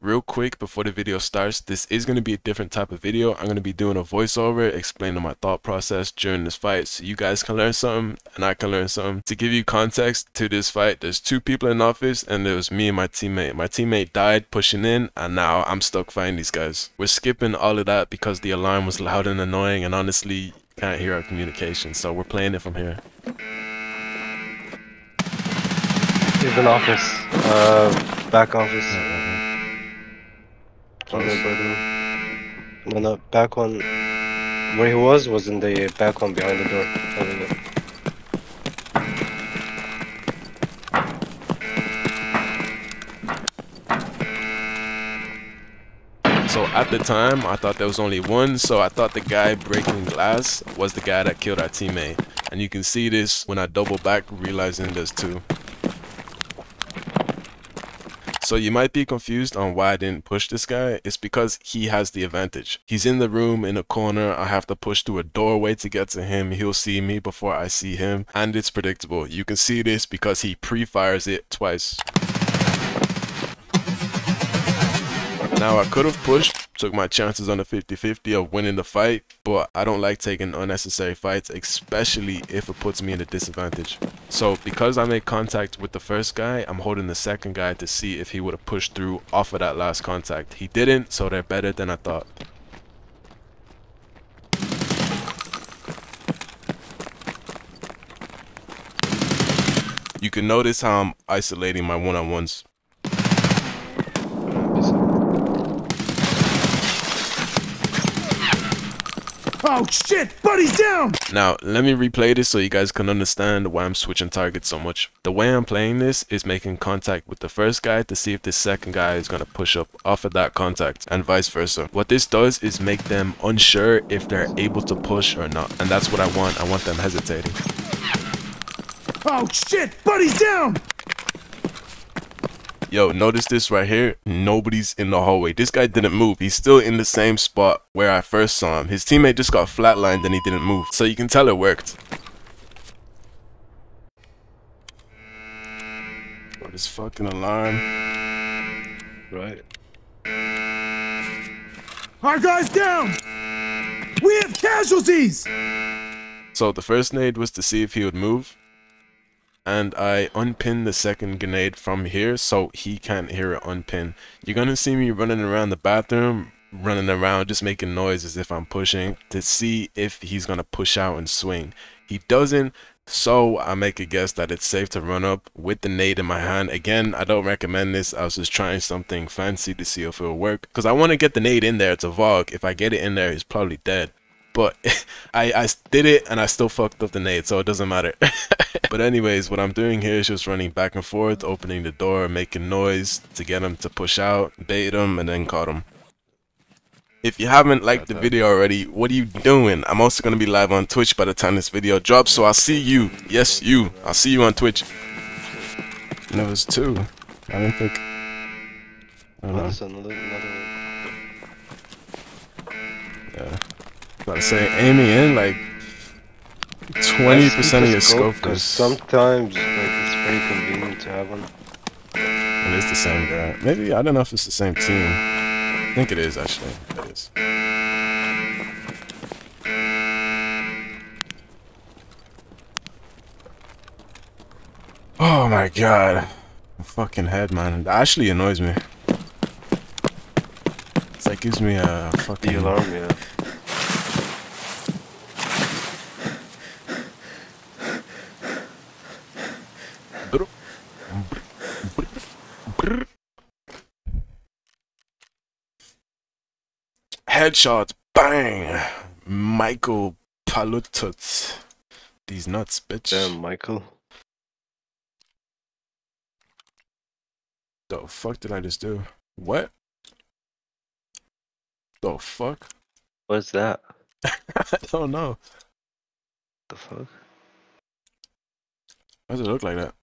real quick before the video starts this is going to be a different type of video i'm going to be doing a voiceover explaining my thought process during this fight so you guys can learn something and i can learn something to give you context to this fight there's two people in office and there was me and my teammate my teammate died pushing in and now i'm stuck fighting these guys we're skipping all of that because the alarm was loud and annoying and honestly can't hear our communication so we're playing it from here He's in office. Uh, back office. Uh, on the bedroom. No, no, back one. Where he was was in the back one behind the door. So at the time, I thought there was only one, so I thought the guy breaking glass was the guy that killed our teammate. And you can see this when I double back, realizing there's two. So you might be confused on why I didn't push this guy. It's because he has the advantage. He's in the room in a corner. I have to push through a doorway to get to him. He'll see me before I see him. And it's predictable. You can see this because he pre-fires it twice. Now I could have pushed, took my chances on the 50-50 of winning the fight, but I don't like taking unnecessary fights, especially if it puts me in a disadvantage. So because I made contact with the first guy, I'm holding the second guy to see if he would have pushed through off of that last contact. He didn't, so they're better than I thought. You can notice how I'm isolating my one-on-ones. Oh shit, buddy's down! Now, let me replay this so you guys can understand why I'm switching targets so much. The way I'm playing this is making contact with the first guy to see if the second guy is going to push up off of that contact and vice versa. What this does is make them unsure if they're able to push or not. And that's what I want. I want them hesitating. Oh shit, buddy's down! Yo, notice this right here. Nobody's in the hallway. This guy didn't move. He's still in the same spot where I first saw him. His teammate just got flatlined and he didn't move. So you can tell it worked. Bro, this fucking alarm. Right. Our guy's down! We have casualties! So the first nade was to see if he would move. And I unpin the second grenade from here so he can't hear it unpin. You're gonna see me running around the bathroom, running around just making noise as if I'm pushing to see if he's gonna push out and swing. He doesn't, so I make a guess that it's safe to run up with the nade in my hand. Again, I don't recommend this. I was just trying something fancy to see if it'll work. Because I want to get the nade in there to Vogue. If I get it in there, he's probably dead. But I, I did it and I still fucked up the nade, so it doesn't matter. but anyways, what I'm doing here is just running back and forth, opening the door, making noise to get him to push out, bait him, and then caught him. If you haven't liked the video already, what are you doing? I'm also going to be live on Twitch by the time this video drops, so I'll see you. Yes, you. I'll see you on Twitch. No, it's two. I didn't think... I don't Oh, know. About to say, aiming in like 20% of your scope Because sometimes like, it's very convenient to have one. It is the same guy. Maybe, I don't know if it's the same team. I think it is, actually. It is. Oh my god. My fucking head, man. That actually annoys me. It's like gives me a fucking... The alarm, yeah. Headshot, bang! Michael Palutut. These nuts, bitch. Damn, Michael. The fuck did I just do? What? The fuck? What's that? I don't know. The fuck? Why does it look like that?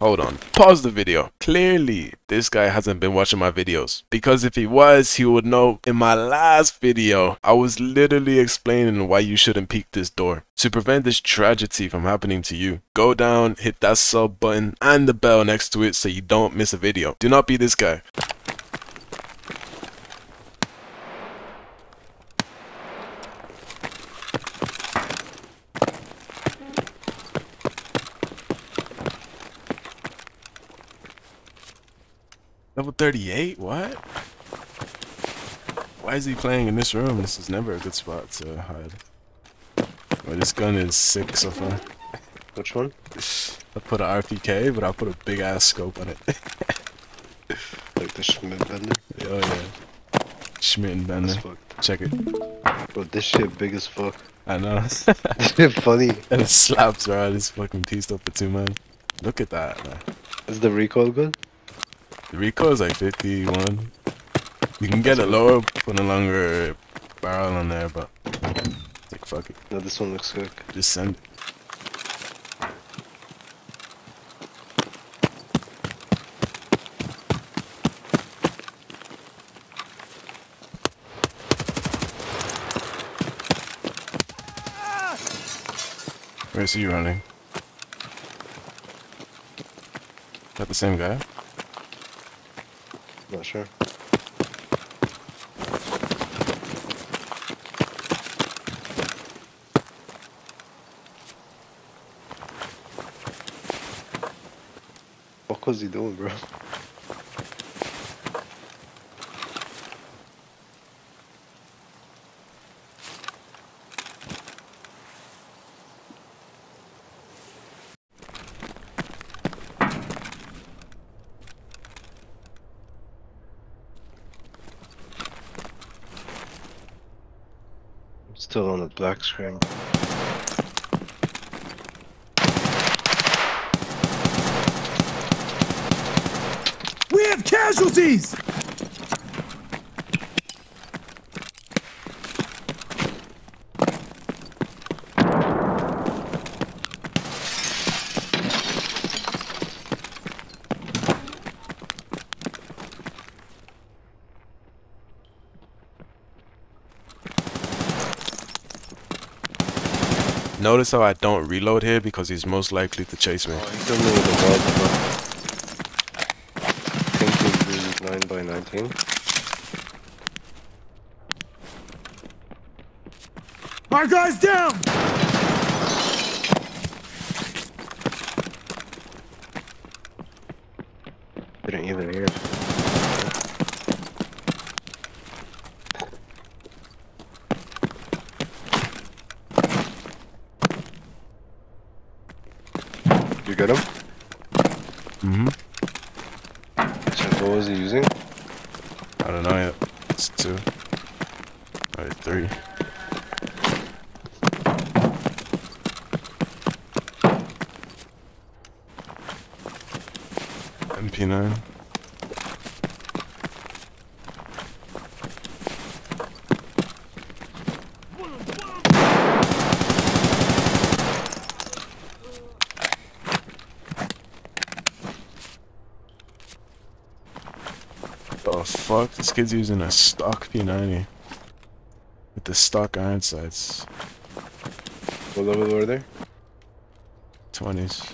Hold on. Pause the video. Clearly, this guy hasn't been watching my videos. Because if he was, he would know in my last video, I was literally explaining why you shouldn't peek this door. To prevent this tragedy from happening to you, go down, hit that sub button and the bell next to it so you don't miss a video. Do not be this guy. Level 38? What? Why is he playing in this room? This is never a good spot to hide. Well, this gun is sick so far. Which one? I put an RPK, but I put a big ass scope on it. Like the Schmidt bender? oh yeah. Schmidt and Bender. Check it. Bro, this shit big as fuck. I know. This shit funny. and it slaps right. It's fucking pieced up for two man. Look at that, man. Is the recoil good? The recoil is like 51. You can get it lower, put a longer barrel on there, but like fuck it. No, this one looks good. Just send it. Where's he running? Is That the same guy? Not sure. What was he doing, bro? Still on the black screen. We have casualties! Notice how I don't reload here because he's most likely to chase me. Oh, he killed me with a wall. I think he's 9 by 19. Our guy's down! Didn't even hear. it. You get him? Mm-hmm. Check, what was he using? I don't know yet. It's two. Alright, three. MP9. The fuck? This kid's using a stock P90 with the stock iron sights. What level were they? 20s.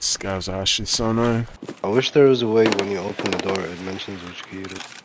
Scavs are actually so annoying. I wish there was a way when you open the door it mentions which key it is.